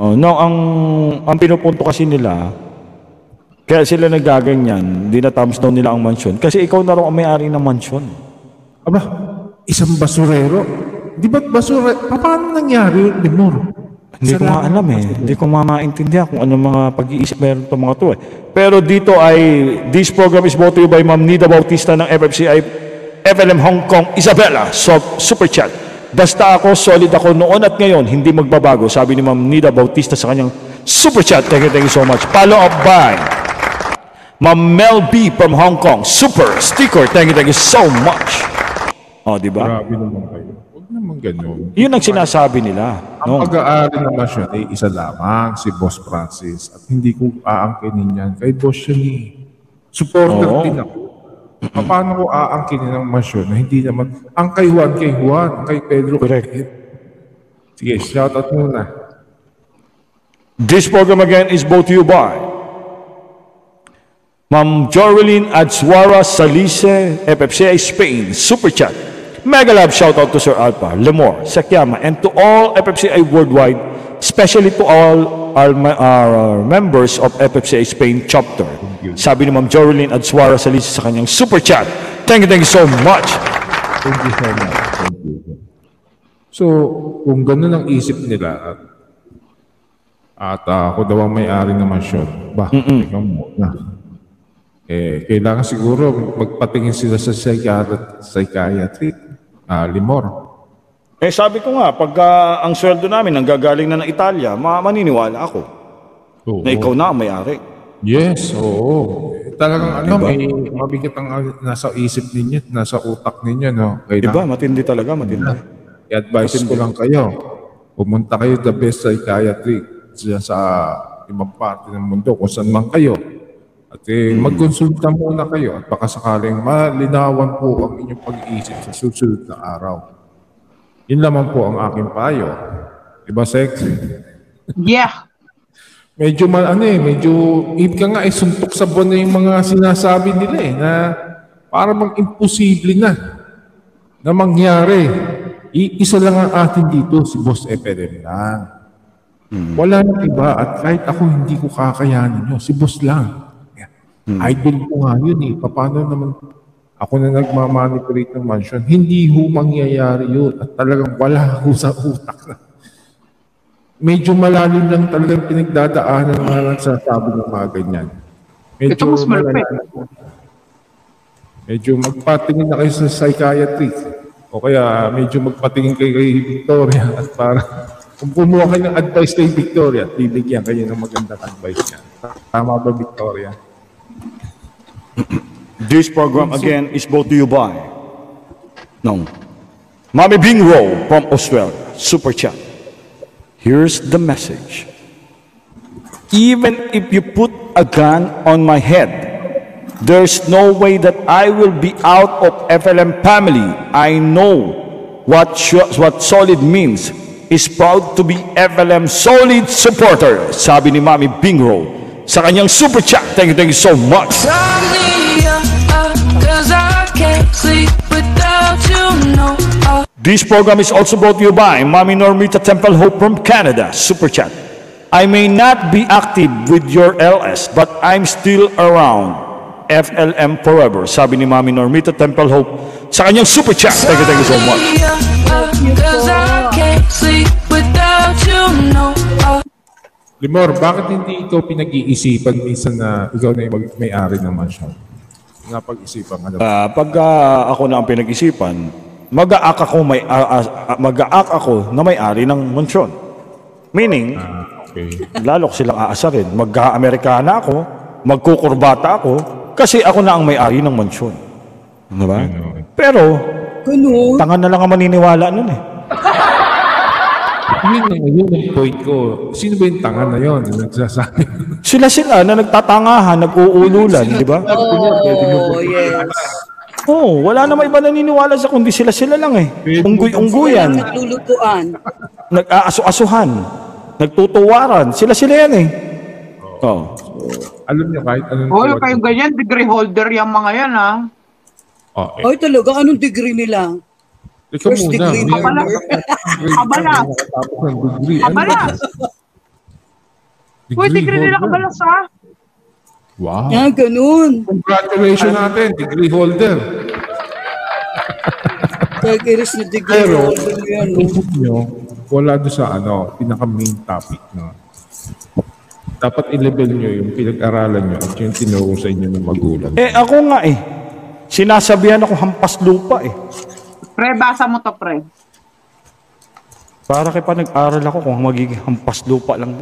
Oh, no, ang ang pinupunto kasi nila, kaya sila nagaganyan, hindi na thumbs down nila ang mansyon. Kasi ikaw na raw ang may-ari ng mansyon. Aba, isang basurero. Di ba't basura? Pa- Paano nangyari yun, Limor? Hindi ko nga alam eh. Hindi ko nga maintindihan kung ano mga pag-iisip meron itong mga to eh. Pero dito ay, this program is brought to you by Ma'am Nida Bautista ng FFCI FLM Hong Kong Isabela so, Super Chat. Basta ako, solid ako noon at ngayon, hindi magbabago. Sabi ni Ma'am Nida Bautista sa kanyang Super Chat. Thank you, thank you so much. Follow up by Ma'am Mel B from Hong Kong. Super sticker. Thank you, thank you so much. Oh, di ba? Grabe naman kayo. Huwag naman ganun. Yun ang sinasabi nila. Ang No? pag-aari naman siya ay isa lamang, si Boss Francis. At hindi ko aangkinin yan. Kay Boss siya ni supporter Oo. din ako. Paano ko aangkinin ang masyon na hindi naman, ang kay Juan, kay Juan, kay Pedro, Correct. kay. Sige, shoutout muna. This program again is brought to you by Ma'am Jorlyn Adswara Salise, FFCI Spain, Super Chat. Mega love shout out to Sir Alpa, Lemor, Sakyama, and to all FFCI worldwide, especially to all our, me- our members of FFCI Spain chapter. Sabi ni Ma'am Jorlyn Adswara Salise sa kanyang Super Chat. Thank you, thank you so much. Thank you so much. Thank you. So, kung ganun ang isip nila at at ah, ako daw ang may-ari ng mansyon, ba, teka muna. Eh, kailangan siguro magpatingin sila sa psychiatrist, psychiatric, ah, limor. Eh sabi ko nga, pag ang sweldo namin nanggagaling na ng Italia, ma- maniniwala ako Oo. na ikaw na ang may-ari. Yes, oo. Talagang ano, may mabigat ang ah, nasa isip ninyo, nasa utak ninyo, no? Diba? Kailangan Matindi talaga, matindi. I-advise ko lang kayo, pumunta kayo the best psychiatric dyan sa ibang parte ng mundo, kung saan man kayo. At eh, magkonsulta muna kayo at baka sakaling malinawan po ang inyong pag-iisip sa susunod na araw. Yun lamang po ang aking payo. Diba, Sex? Yeah. Medyo mal, ano eh, medyo, ika nga eh, suntok sa buwan na yung mga sinasabi nila eh, na para mang imposible na na mangyari. I- isa lang ang atin dito, si Boss FLM lang. Wala nang iba at kahit ako hindi ko kakayanin yun, si Boss lang. Idol ko nga yun eh. Paano naman ako na nagmamanipulate ng mansion, hindi ho mangyayari yun at talagang wala ho sa utak na medyo malalim lang talagang pinagdadaanan ng mga nagsasabi ng mga ganyan. Medyo Ito mas malapit. malalim. Medyo magpatingin na kayo sa psychiatrist. O kaya medyo magpatingin kayo kay Victoria at para kung kumuha kayo ng advice kay Victoria, at bibigyan kayo ng magandang advice niya. Tama ba, Victoria? This program again is brought to you by no. Mami Bingro from Australia, Super Chat. Here's the message. Even if you put a gun on my head, there's no way that I will be out of FLM family. I know what what solid means. Is proud to be FLM solid supporter. Sabi ni Mami Bingro sa kanyang super chat. Thank you, thank you so much. Me up, up, cause I can't sleep This program is also brought to you by Mami Normita Temple Hope from Canada, Super Chat. I may not be active with your LS, but I'm still around. FLM forever, sabi ni Mami Normita Temple Hope sa kanyang Super Chat. Thank you, thank you so much. Uh, Limor, bakit hindi ikaw pinag-iisipan minsan na ikaw na yung may-ari ng mansion? Napag-isipan ka na ba? Ah, pag ah, ako na ang pinag-isipan, mag-aak ako may ah, ah, mag-aak ako na may-ari ng mansyon. Meaning, Okay. lalo ko silang aasarin. Mag-Amerikana ako, magkukurbata ako, kasi ako na ang may-ari ng mansyon. Ano ba? Pero, Ganun. tanga na lang ang maniniwala nun eh. Yun ang, yun ang point ko. Sino ba yung tanga na yun? Nagsasabi. Sila-sila na nagtatangahan, nag-uululan, di ba? Oh, yes. Oo, wala namang iba naniniwala sa kundi sila-sila lang eh. Unggoy-ungguyan, Naglulutuan. nag-aaso-asuhan, nagtutuwaran, sila-sila yan eh. Oo. Alam niyo kahit anong... Oh, yung kayo ganyan, degree holder yung mga yan, ha? Oh, eh, Ay, talaga, anong degree nila? ikaw First muna. degree Abala. Abala. Degree. Ano Abala. ba? Uy, degree nila kabalas ah. Wow. Yan, ganun. Congratulations natin, degree holder. Tag iris na degree Pero, holder yan. nyo, wala doon sa ano, pinaka main topic na dapat i-level nyo yung pinag-aralan nyo at yung tinuro sa inyo ng magulang. Eh ako nga eh. Sinasabihan ako hampas lupa eh. Pre, basa mo to, pre. Para kay pa nag-aral ako kung magiging hampas lupa lang.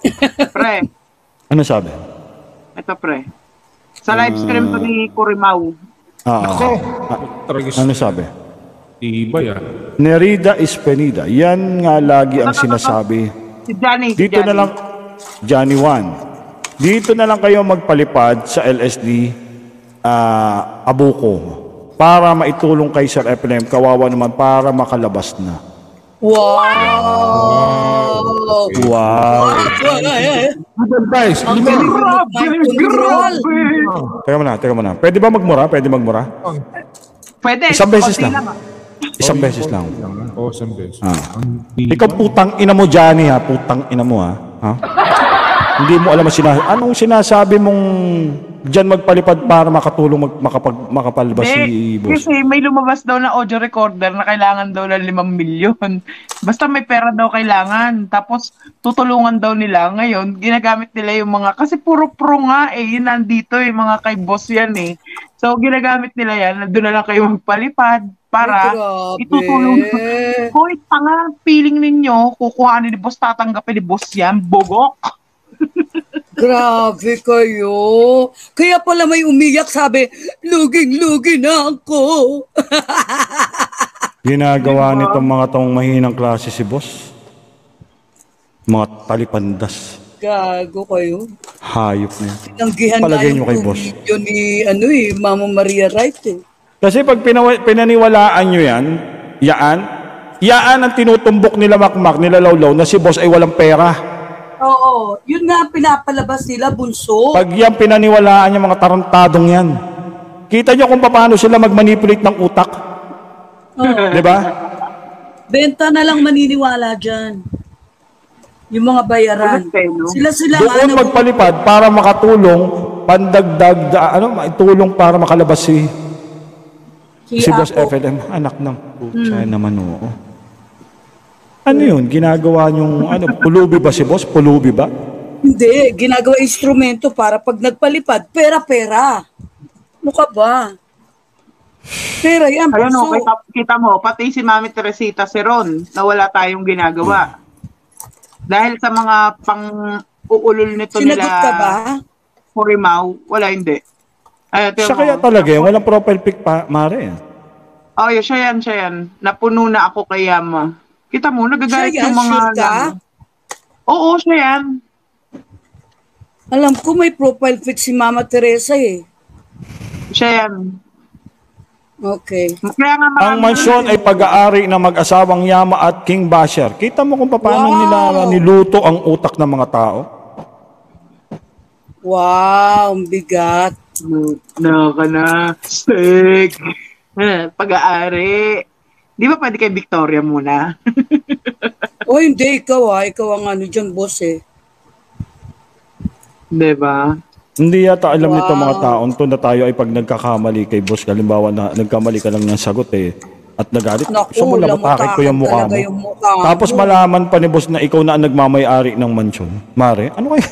Pre, Ano sabi? Ito pre. Sa live stream to ni Kurimau. Ah, Ako, tragis, ano sabi? iba yan. Nerida is penida. Yan nga lagi ang sinasabi. Si Johnny. si Dito na Johnny. lang, Johnny 1. Dito na lang kayo magpalipad sa LSD ah, Abuko para maitulong kay Sir FLM. Kawawa naman para makalabas na. Wow! Wow! Galing mo ng mind control. Teka muna, teka muna. Pwede ba magmura? Pwede magmura? Pwede. Isang beses lang. Isang beses lang. Oo, isang beses. Ah. Ikaw putang ina mo, Johnny ha. Putang ina mo ha. ha? Hindi mo alam ang sinasabi. Anong sinasabi mong dyan magpalipad para makatulong mag, makapag, makapalabas si boss? kasi may lumabas daw na audio recorder na kailangan daw ng 5 milyon. Basta may pera daw kailangan. Tapos tutulungan daw nila. Ngayon, ginagamit nila yung mga, kasi puro pro nga eh, yun nandito eh, mga kay boss yan eh. So, ginagamit nila yan, na doon na lang kayo magpalipad para Grabe. itutulong. Hoy, tanga, feeling ninyo, kukuha ni boss, tatanggapin ni boss yan, bogok. Grabe kayo. Kaya pala may umiyak, sabi, luging-lugi na ako. Ginagawa nitong mga tong mahinang klase si boss. Mga talipandas. Gago kayo. Hayop na yan. Tinanggihan Palagay yung kay boss. video ni, ano eh, Mama Maria Wright eh. Kasi pag pinawa- pinaniwalaan nyo yan, yaan, yaan ang tinutumbok nila makmak, nila lawlaw, na si boss ay walang pera. Oo, yun nga ang pinapalabas nila, bunso. Pag yan pinaniwalaan yung mga tarantadong yan, kita nyo kung paano sila magmanipulate ng utak. Di ba? Benta na lang maniniwala dyan. Yung mga bayaran. Sila-sila Doon ano, magpalipad para makatulong, pandagdag, da- ano, maitulong para makalabas si, si si Boss Apo. FLM. Anak ng putya naman, oo. Ano yun? Ginagawa yung, ano, pulubi ba si Boss? Pulubi ba? Hindi, ginagawa instrumento para pag nagpalipad, pera-pera. Ka ba? Pera yan, Ayan o, bunso. kita, kita mo, pati si Mami Teresita si Ron, na wala tayong ginagawa. Dahil sa mga pang uulol nito Sinagot nila, ka ba? Purimaw, wala hindi. Ay, Siya mo. kaya talaga yun. Walang profile pic pa, Mare. Oh, yun, siya yan, siya yan. Napuno na ako kay Yama. Kita mo, nagagalit Siya yan, yung mga... sure ka? Oo, siya yan. Alam ko may profile pic si Mama Teresa eh. Siya yan. Okay. Kaya nga Ang mansyon ay pag-aari ng mag-asawang Yama at King Basher. Kita mo kung paano Wow! nila niluto ang utak ng mga tao. Wow, ang bigat. No, ka na. Steak. Eh, Pag-aari. Di ba pwede kay Victoria muna? O hindi, ikaw ah. Ikaw ang ano dyan, boss eh. Di ba? Hindi yata alam nito Wow. mga taon to na tayo ay pag nagkakamali kay boss, halimbawa na nagkamali ka lang ng sagot eh, at nagalit, Naku, gusto mo lamutakin ko yung mukha mo. yung mukha mo. Tapos malaman pa ni boss na ikaw na ang nagmamayari ng mansyon. Mare, ano kaya?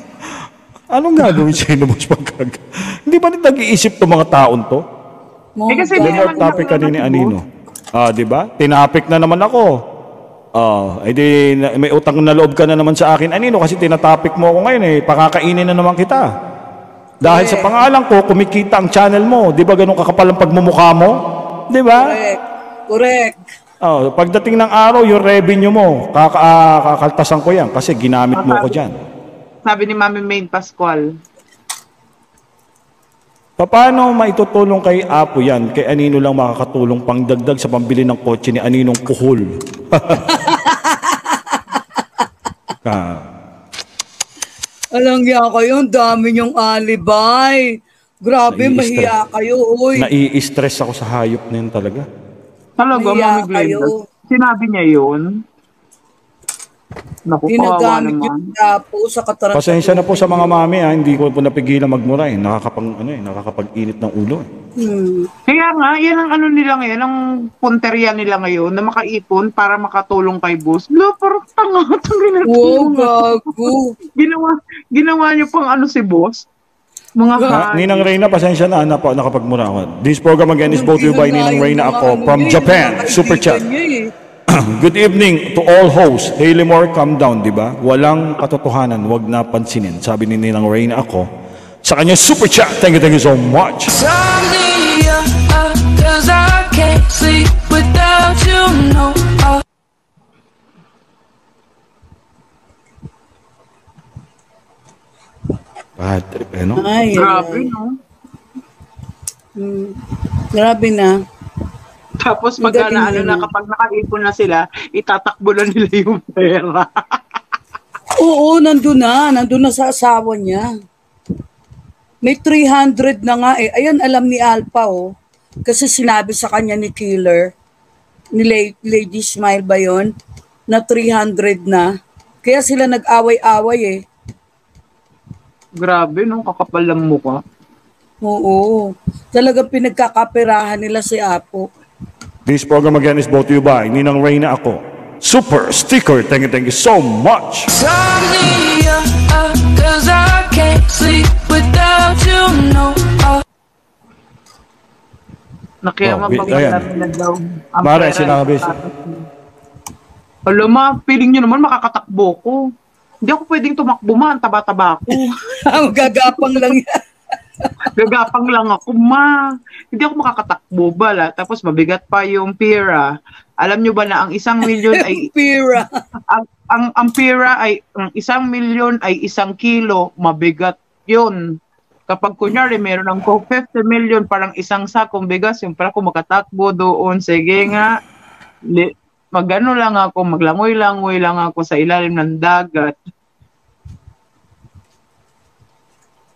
Anong gagawin sa'yo ni boss pagkag? Hindi ba nag-iisip to mga taon to? Mga Eh, kasi Leonard naman topic ng Anino. Ah, di ba? Tinapik na naman ako. Ah, edi na- may utang na loob ka na naman sa akin Anino kasi tinatapik mo ako ngayon eh. Pakakainin na naman kita. Dahil sa pangalan ko, kumikita ang channel mo. Di ba ganun kakapal ang pagmumukha mo? Di ba? Correct. Correct. Oh, pagdating ng araw, yung revenue mo, kaka kakaltasan ko yan kasi ginamit mo ko dyan. Sabi ni Mami Main Pascual. Paano maitutulong kay Apo yan? Kay Anino lang makakatulong pangdagdag sa pambili ng kotse ni Aninong Kuhol. ah, Alang ya kayo, ang dami niyong alibay. Grabe, Nai-stress. mahiya kayo, uy. nai-stress ako sa hayop na yun talaga. Talaga, Mami Glenda. kayo. Sinabi niya yun. Naku, Ginagamit naman. yung tapo sa katarantado. Pasensya na po sa mga mami ha, hindi ko po napigilan magmura eh. Nakakapang, ano eh, nakakapag-init ng ulo eh. Hmm. Kaya nga, yan ang ano nila ngayon, ang punteriya nila ngayon na makaipon para makatulong kay boss. Lo, parang tanga itong Wow, ginagawa. gago. Ginawa, ginawa niyo pang ano si boss? Mga Ha, ha, Ninang Reyna, pasensya na, na po, nakapagmura ako. This program again is brought to you by Ninang Reyna ako from Japan, Super Chat. Good evening to all hosts. Hailey Moore, calm down, di ba? Walang katotohanan, wag na pansinin. Sabi ni Ninang Reyna ako sa kanya Super Chat. Thank you, thank you so much. Sorry, cause I can't sleep without you, no. Bad trip, eh, no? Ay, grabe, no? Hmm. Grabe na. Tapos pag na, ano na, kapag nakaipon na sila, itatakbo na nila yung pera. Oo, nandun na. Nandun na sa asawa niya. May 300 na nga eh. Ayan, alam ni Alpha oh. Kasi sinabi sa kanya ni Killer, ni La- Lady Smile ba yun? Na 300 na. Kaya sila nag-away-away eh. grabe, no? Kakapal ng mukha. Oo. Talagang pinagkakaperahan nila si Apo. This program again is brought to you by Ninang Reyna ako. Super sticker. Thank you, thank you so much. Nakiyaman Oh, pag ayan. na daw. ang Mara, sinabi. Alam ma, feeling nyo naman makakatakbo ko. Hindi ako pwedeng tumakbo man, taba-taba ako. Ang gagapang lang yan. Gagapang lang ako, ma. Hindi ako makakatakbo bala. Tapos mabigat pa yung pira. Alam nyo ba na ang isang milyon ay Pira. ang, ang, ang pira ay ang isang milyon ay isang kilo, mabigat yun. Kapag kunyari meron ng 50 million parang isang sakong bigas, yung para ko makatakbo doon, sige nga, magano lang ako, maglangoy-langoy lang ako sa ilalim ng dagat.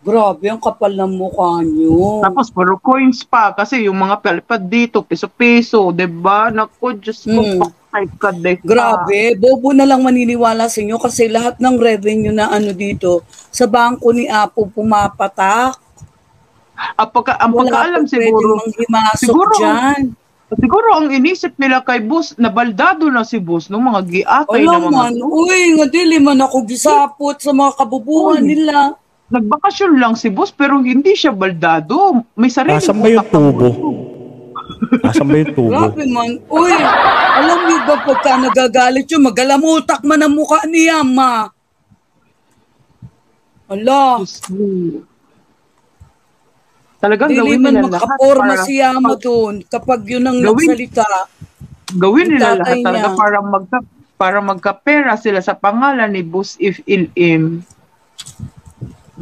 Grabe, ang kapal ng mukha niyo. Tapos puro coins pa kasi yung mga palipad dito, piso-piso, 'di ba? Naku, Diyos ko, Hmm. ka de. Grabe, bobo na lang maniniwala sa inyo kasi lahat ng revenue na ano dito sa bangko ni Apo pumapatak. Ang, pagka, ang Wala pagkaalam siguro, siguro, dyan. siguro ang inisip nila kay Bus, nabaldado na si Bus, no? mga giatay na Wala mga man, uy, nga dili man ako gisapot sa mga kabubuhan Uy. nila. Nagbakasyon lang si Bus pero hindi siya baldado. May sarili Asan ba yung tubo? Asan ba yung tubo? Grabe man, uy, alam niyo ba pagka nagagalit yun, magalamutak man ang mukha niya, ma. Ala, Talagang dili gawin man nila lahat makaporma para, si Yama doon kapag yun ang Gawin- nagsalita. gawin nila lahat talaga niya. para magka para magkapera sila sa pangalan ni Bus if ilim.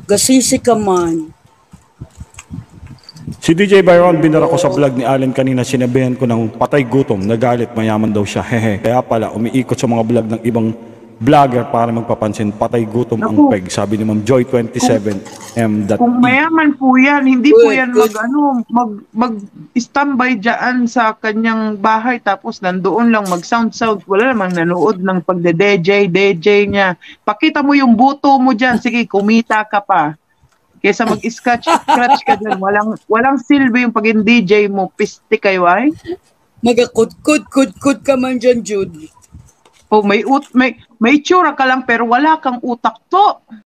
Gasisi ka man. Si DJ Byron, binara ko sa vlog ni Allen kanina, sinabihan ko ng patay gutom, nagalit, mayaman daw siya. Hehe. Kaya pala, umiikot sa mga vlog ng ibang vlogger para magpapansin, patay gutom ang Naku. peg. Sabi ni Ma'am Joy 27M. Kung mayaman po yan, hindi po yan good. mag ano, mag mag standby diyan sa kanyang bahay tapos nandoon lang mag sound sound. Wala namang nanood ng pagde-DJ, DJ niya. Pakita mo yung buto mo diyan. Sige, kumita ka pa. Kesa mag-scratch scratch ka dyan. Walang walang silbi yung pagin DJ mo. Piste kayo ay. Magakud-kud-kud-kud ka man dyan, Jude. Oh, may ut may may tsura ka lang pero wala kang utak to.